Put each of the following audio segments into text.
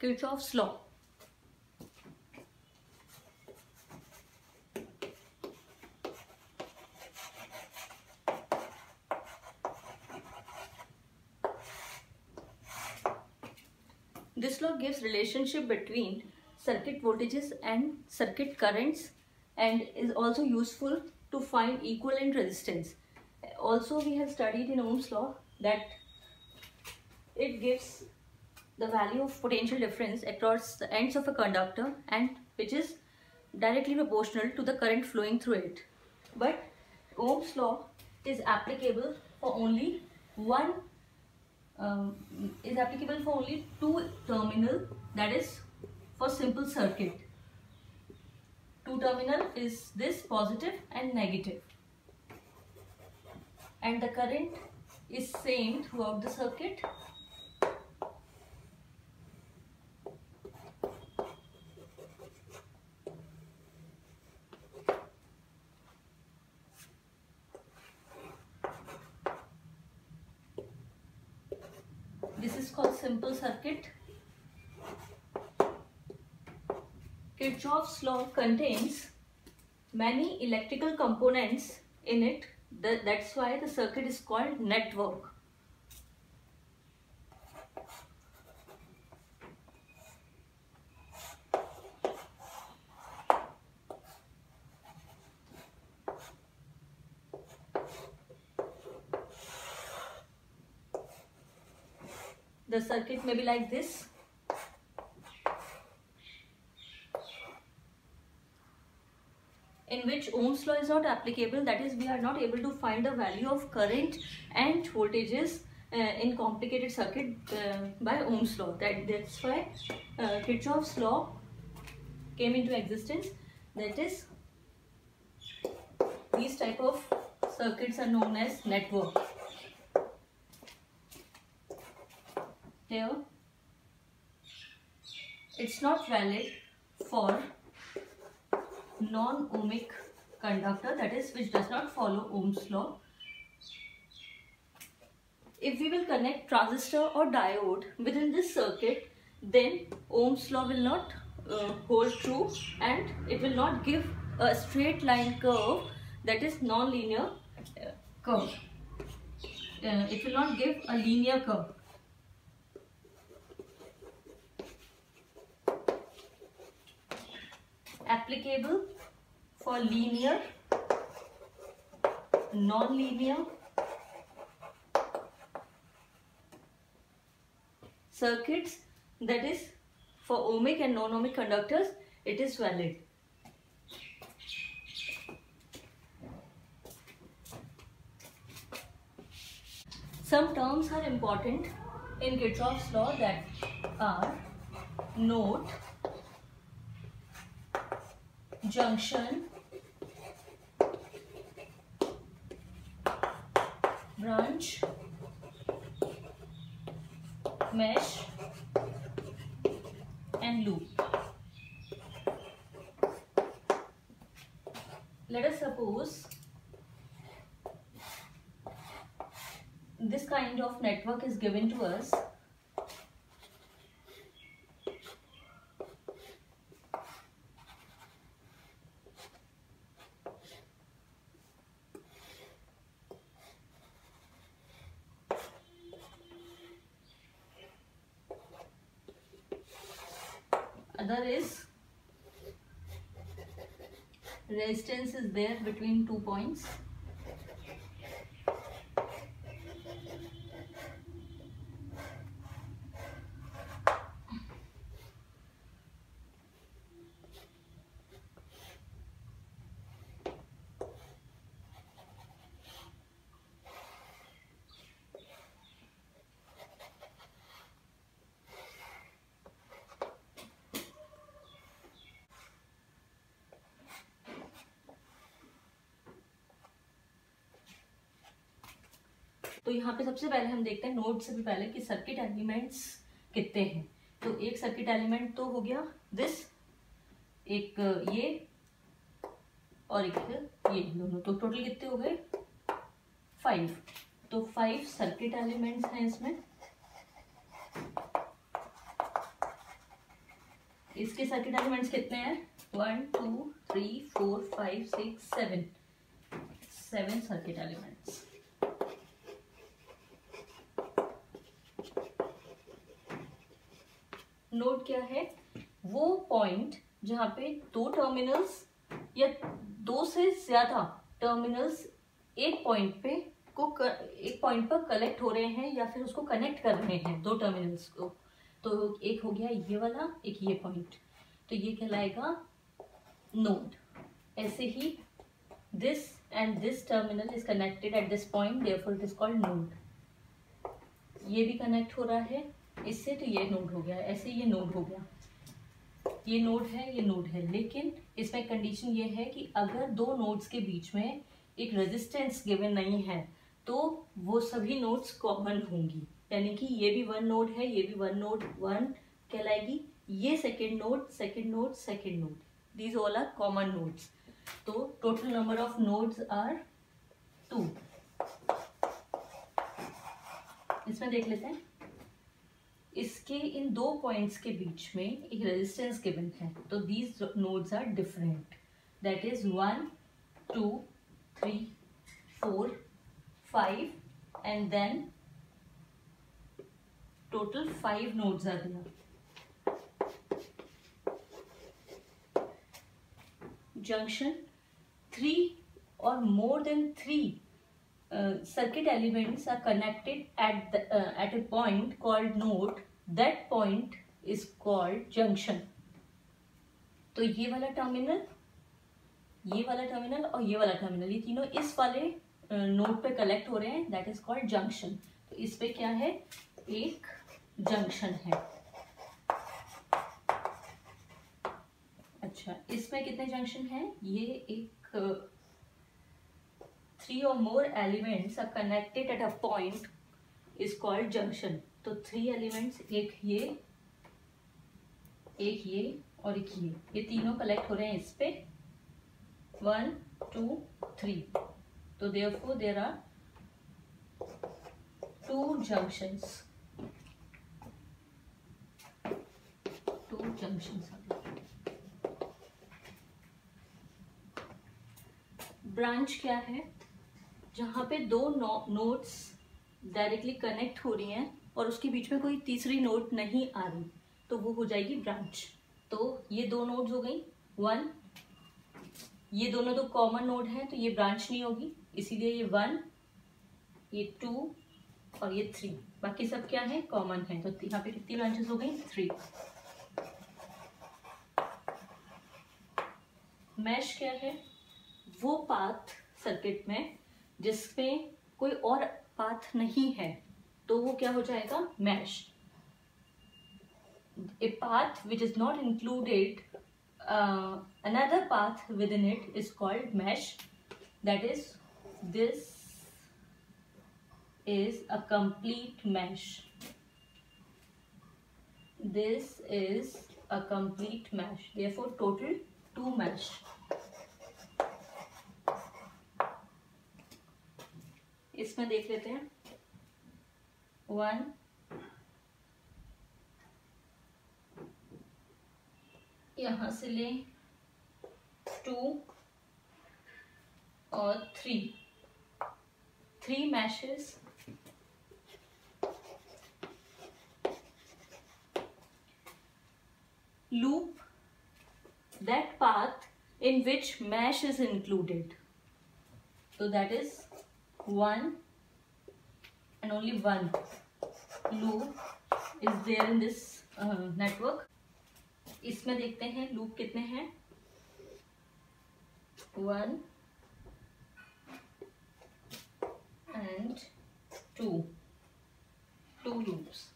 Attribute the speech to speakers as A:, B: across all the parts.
A: Kirchhoff's law. This law gives relationship between circuit voltages and circuit currents and is also useful to find equivalent resistance. Also we have studied in Ohm's law that it gives the value of potential difference across the ends of a conductor and which is directly proportional to the current flowing through it. But Ohm's law is applicable for only one um, is applicable for only two terminal that is for simple circuit. Two terminal is this positive and negative and the current is same throughout the circuit This is called simple circuit. Kirchhoff's law contains many electrical components in it. That's why the circuit is called network. The circuit may be like this. In which Ohm's law is not applicable that is we are not able to find the value of current and voltages uh, in complicated circuit uh, by Ohm's law. That that's why uh, Kirchhoff's law came into existence. That is these type of circuits are known as network here it's not valid for non-ohmic conductor that is which does not follow Ohm's law. If we will connect transistor or diode within this circuit then Ohm's law will not uh, hold true and it will not give a straight line curve that is non-linear uh, curve. Uh, it will not give a linear curve. Applicable for linear, non-linear, circuits that is for ohmic and non-ohmic conductors it is valid. Some terms are important in Kirchhoff's law that are node junction. Branch. Mesh. And loop. Let us suppose this kind of network is given to us other is resistance is there between two points तो यहाँ पे सबसे पहले हम देखते हैं note से भी पहले कि सर्किट एलिमेंट्स कितने हैं। तो एक सर्किट एलिमेंट तो हो गया दिस एक ये और एक ये। दोनों तो टोटल कितने हो गए? फाइव तो फाइव सर्किट एलिमेंट्स हैं इसमें। इसके सर्किट एलिमेंट्स कितने हैं? One two three four five six seven seven circuit elements node क्या है वो पॉइंट जहाँ पे दो टर्मिनल्स या दो से ज़्यादा टर्मिनल्स एक पॉइंट पे को कर, एक पॉइंट पर कलेक्ट हो रहे हैं या फिर उसको कनेक्ट कर रहे हैं दो टर्मिनल्स को। तो एक हो गया ये वाला एक ये पॉइंट तो ये कहलाएगा नोड ऐसे ही this and this terminal is connected at this point therefore it is called node ये भी कनेक्ट हो रहा है। इससे तो ये नोड हो गया, ऐसे ये नोड हो गया। ये नोड है, ये नोड है, लेकिन इसमें कंडीशन ये है कि अगर दो नोड्स के बीच में एक रेजिस्टेंस गिवन नहीं है तो वो सभी नोड्स कॉमन होंगी। यानी कि ये भी वन नोड है, ये भी वन नोड वन कहलाएगी। ये second node second node second node these all are common nodes तो total number of nodes are two इसमें देख लेते हैं। इसके, इन दो पॉइंट्स के बीच में एक रेजिस्टेंस गिवन है। तो these nodes are different that is one two three four five and then total five nodes are there. Junction, three or more than three uh, circuit elements are connected at the, uh, at a point called node. That point is called junction. तो ये वाला terminal ये वाला terminal और ये वाला terminal ये तीनों इस वाले नोड पे कलेक्ट हो रहे हैं दैट इज़ कॉल्ड जंक्शन तो इस पे क्या है? एक जंक्शन है। अच्छा इसमें कितने जंक्शन हैं? ये एक थ्री और more elements are connected at a point is called junction तो थ्री एलिमेंट्स एक ये एक ये और एक ये। ये तीनों कलेक्ट हो रहे हैं इस पे। वन टू थ्री तो देखो there are two junction two junction branch क्या है? जहाँ पे दो नोट्स डायरेक्टली कनेक्ट हो रही हैं और उसके बीच में कोई तीसरी नोट नहीं आ रही तो वो हो जाएगी ब्रांच तो ये दो नोड्स हो गई. वन ये दोनों तो कॉमन नोड है तो ये ब्रांच नहीं होगी. इसीलिए ये वन ये टू और ये थ्री बाकी सब क्या है? कॉमन है. तो यहाँ पे कितनी ब्रांचेस हो गई? थ्री मैश क्या है? वो पाथ सर्किट में जिसमें कोई और पाथ नहीं है तो वो क्या हो जाएगा? Mesh a path which is not included another path within it is called mesh that is this is a complete mesh this is a complete mesh therefore total two mesh इसमें देख लेते हैं। वन यहाँ से ले। Two और three three meshes loop that path in which mesh is included तो that is one and only one loop is there in this uh, network. इसमें देखते हैं लूप कितने हैं one and two two loops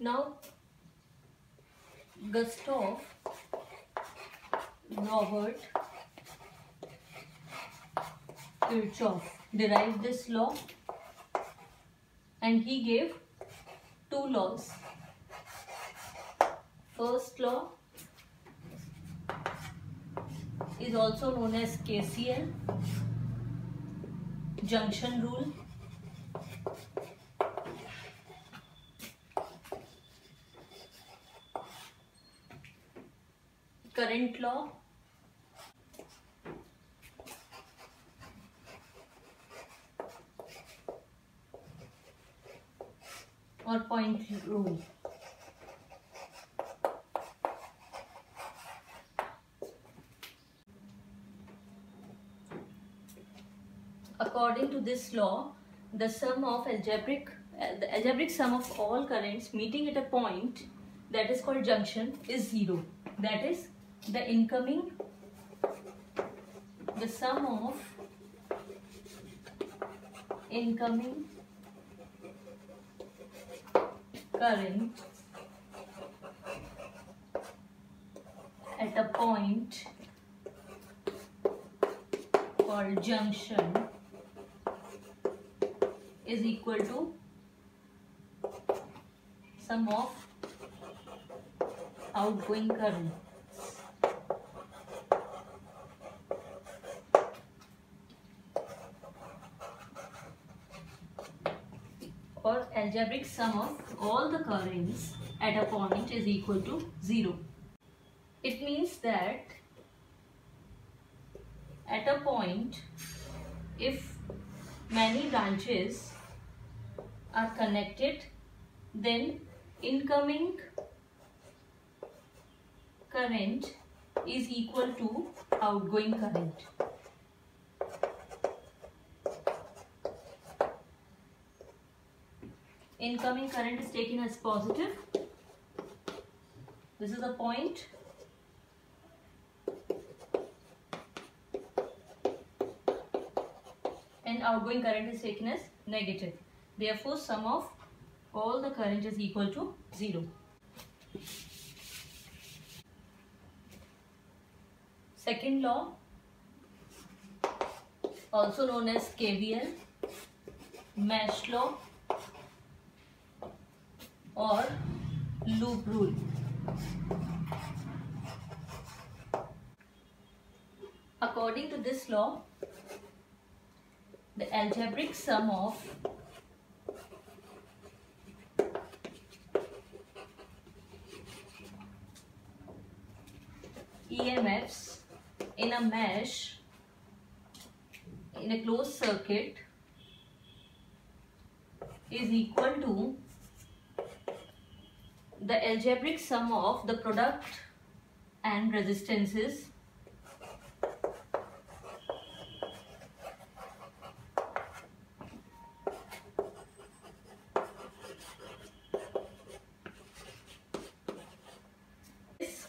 A: Now, Gustav Robert Kirchhoff derived this law and he gave two laws. First law is also known as KCL, junction rule, current law, or point rule. According to this law, the sum of algebraic uh, the algebraic sum of all currents meeting at a point that is called junction is zero. That is the incoming the sum of incoming current at a point called junction is equal to sum of outgoing current. or algebraic sum of all the currents at a point is equal to 0. It means that at a point if many branches are connected then incoming current is equal to outgoing current. Incoming current is taken as positive. This is a point. And outgoing current is taken as negative. Therefore, sum of all the current is equal to 0. Second law, also known as KVL, mesh law or loop rule. According to this law, the algebraic sum of EMFs in a mesh in a closed circuit is equal to the algebraic sum of the product and resistances. This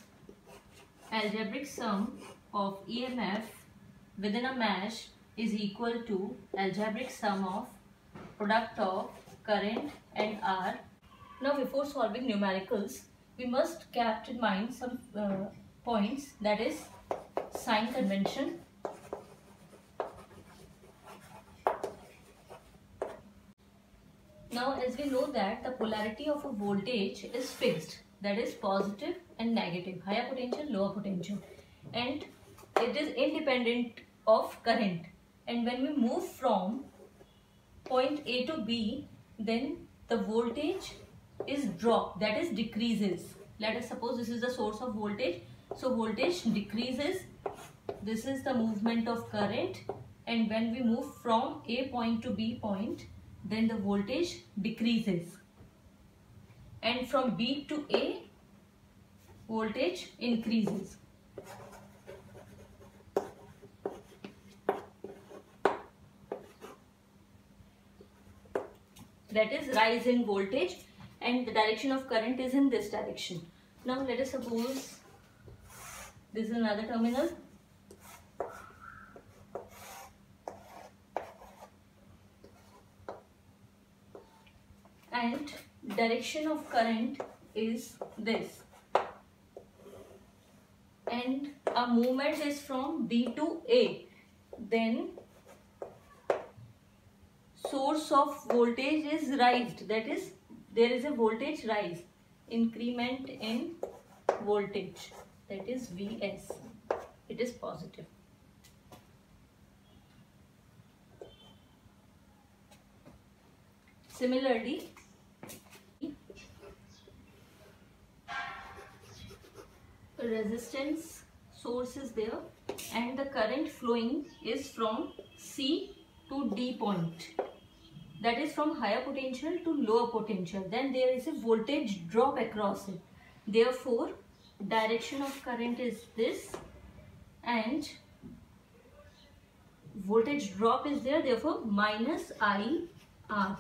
A: algebraic sum of EMF within a mesh is equal to algebraic sum of product of current and R now before solving numericals, we must keep in mind some uh, points. That is sign convention, Now as we know that the polarity of a voltage is fixed that is positive and negative higher potential lower potential. And it is independent of current. And when we move from point A to B then the voltage is drop that is decreases. Let us suppose this is the source of voltage. So voltage decreases. This is the movement of current. And when we move from a point to b point then the voltage decreases. And from b to a voltage increases. That is rise in voltage and the direction of current is in this direction. Now let us suppose this is another terminal. And direction of current is this. And a movement is from B to A. Then source of voltage is raised that is there is a voltage rise increment in voltage that is Vs it is positive. Similarly, resistance source is there and the current flowing is from C to D point that is from higher potential to lower potential. Then there is a voltage drop across it. Therefore direction of current is this and voltage drop is there therefore minus IR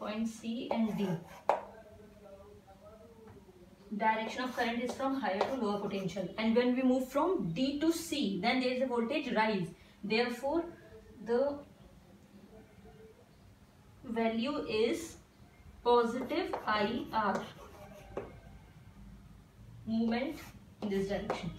A: point C and D. Direction of current is from higher to lower potential and when we move from D to C then there is a voltage rise. Therefore the value is positive IR movement in this direction.